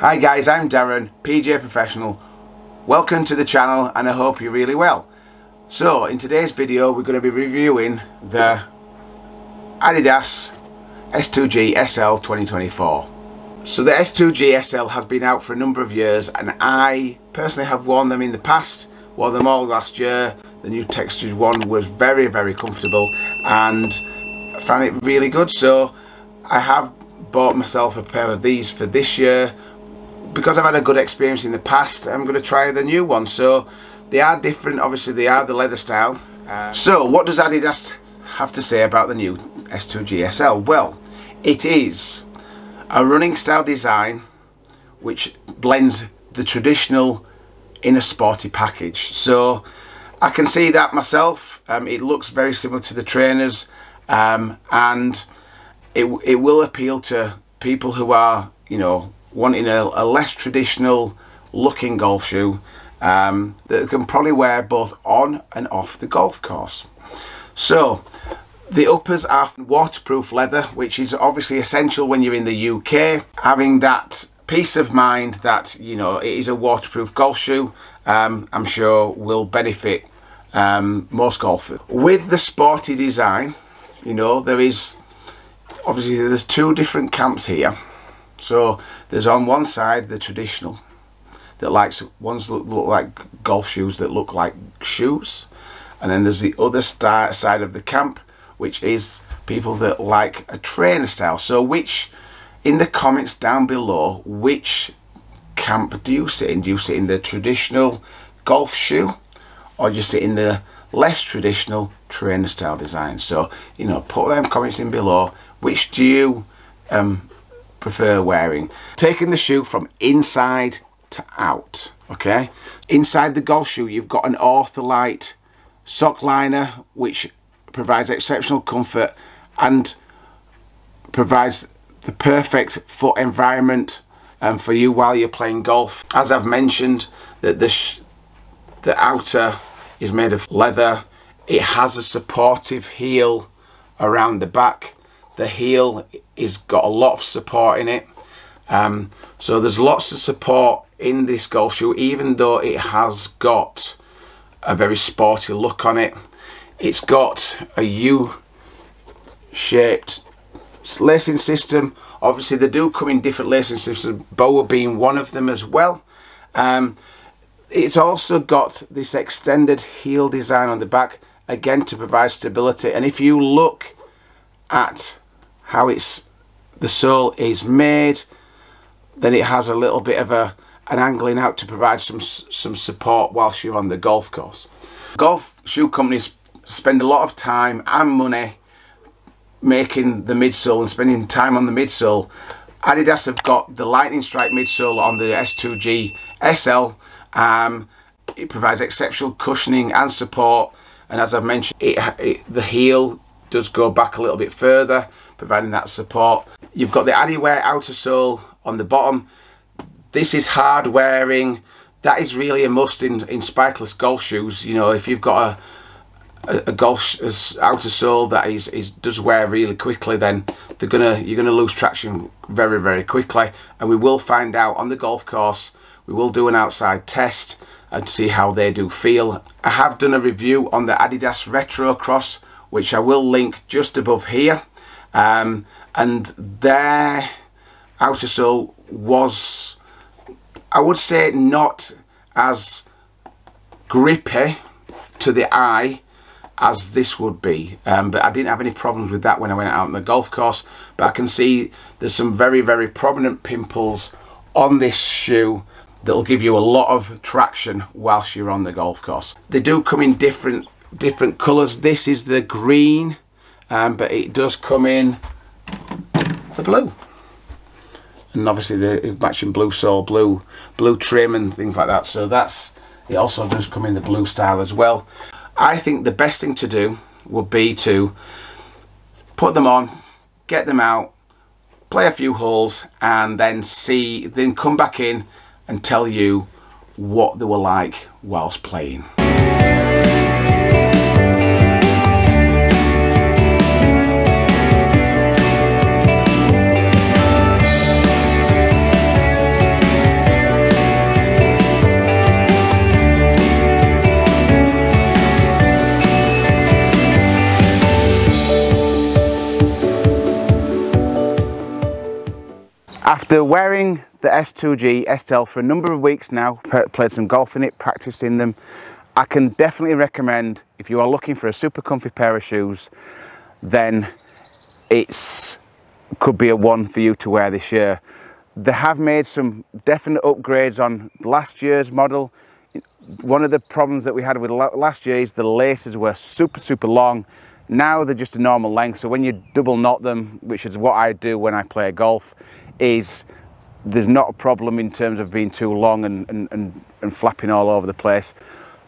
Hi guys, I'm Darren, PGA Professional. Welcome to the channel and I hope you're really well. So in today's video we're going to be reviewing the Adidas S2G SL 2024. So the S2G SL has been out for a number of years and I personally have worn them in the past, wore them all last year. The new textured one was very very comfortable and I found it really good so I have bought myself a pair of these for this year because I've had a good experience in the past I'm going to try the new one. So they are different obviously they are the leather style. Uh, so what does Adidas have to say about the new S2G SL well it is a running style design which blends the traditional in a sporty package. So I can see that myself. Um, it looks very similar to the trainers um, and it, it will appeal to people who are you know wanting a, a less traditional looking golf shoe um, that can probably wear both on and off the golf course. So the uppers are waterproof leather which is obviously essential when you're in the UK. Having that peace of mind that you know it is a waterproof golf shoe um, I'm sure will benefit um, most golfers. With the sporty design you know there is obviously there's two different camps here so there's on one side the traditional that likes ones look, look like golf shoes that look like shoes and then there's the other side of the camp which is people that like a trainer style. So which in the comments down below which camp do you sit in? Do you sit in the traditional golf shoe or do you sit in the less traditional trainer style design? So you know put them comments in below. Which do you um, prefer wearing. Taking the shoe from inside to out, okay? Inside the golf shoe, you've got an Ortholite sock liner, which provides exceptional comfort and provides the perfect foot environment um, for you while you're playing golf. As I've mentioned, that the, the outer is made of leather. It has a supportive heel around the back the heel is got a lot of support in it. Um, so there's lots of support in this golf shoe, even though it has got a very sporty look on it. It's got a U-shaped lacing system. Obviously, they do come in different lacing systems, BOA being one of them as well. Um, it's also got this extended heel design on the back, again to provide stability. And if you look at how it's the sole is made then it has a little bit of a an angling out to provide some some support whilst you're on the golf course. Golf shoe companies spend a lot of time and money making the midsole and spending time on the midsole. Adidas have got the lightning strike midsole on the S2G SL um, it provides exceptional cushioning and support and as I've mentioned it, it, the heel does go back a little bit further providing that support. You've got the Adiwear outer sole on the bottom. This is hard wearing. That is really a must in, in spikeless golf shoes. You know, if you've got a, a, a golf outer sole that is, is does wear really quickly, then they're gonna you're gonna lose traction very very quickly. And we will find out on the golf course. We will do an outside test and see how they do feel. I have done a review on the Adidas Retro Cross, which I will link just above here um, and their outer sole was I would say not as grippy to the eye as this would be. Um, but I didn't have any problems with that when I went out on the golf course. But I can see there's some very very prominent pimples on this shoe that'll give you a lot of traction whilst you're on the golf course. They do come in different different colors this is the green um, but it does come in the blue. And obviously the matching blue sole blue blue trim and things like that. So that's it also does come in the blue style as well. I think the best thing to do would be to put them on get them out play a few holes and then see then come back in and tell you what they were like whilst playing After wearing the S2G SL for a number of weeks now, played some golf in it, practiced in them, I can definitely recommend if you are looking for a super comfy pair of shoes, then it's could be a one for you to wear this year. They have made some definite upgrades on last year's model. One of the problems that we had with last year is the laces were super, super long. Now they're just a normal length. So when you double knot them, which is what I do when I play golf, is there's not a problem in terms of being too long and, and, and, and flapping all over the place.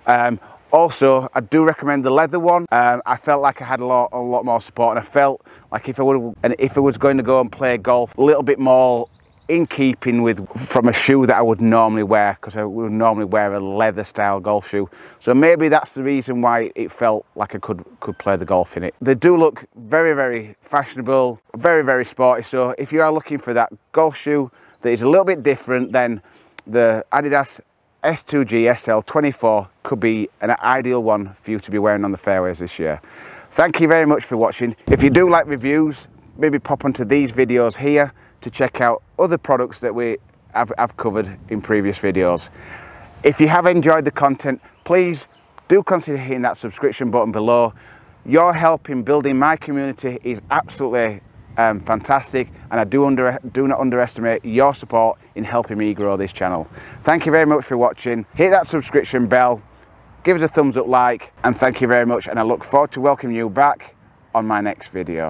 Um, also, I do recommend the leather one. Um, I felt like I had a lot, a lot more support, and I felt like if I would, and if I was going to go and play golf, a little bit more in keeping with from a shoe that I would normally wear because I would normally wear a leather style golf shoe. So maybe that's the reason why it felt like I could could play the golf in it. They do look very very fashionable very very sporty. So if you are looking for that golf shoe that is a little bit different then the Adidas S2G SL 24 could be an ideal one for you to be wearing on the fairways this year. Thank you very much for watching. If you do like reviews maybe pop onto these videos here to check out other products that we have, have covered in previous videos. If you have enjoyed the content, please do consider hitting that subscription button below. Your help in building my community is absolutely um, fantastic and I do, under, do not underestimate your support in helping me grow this channel. Thank you very much for watching. Hit that subscription bell, give us a thumbs up like and thank you very much and I look forward to welcoming you back on my next video.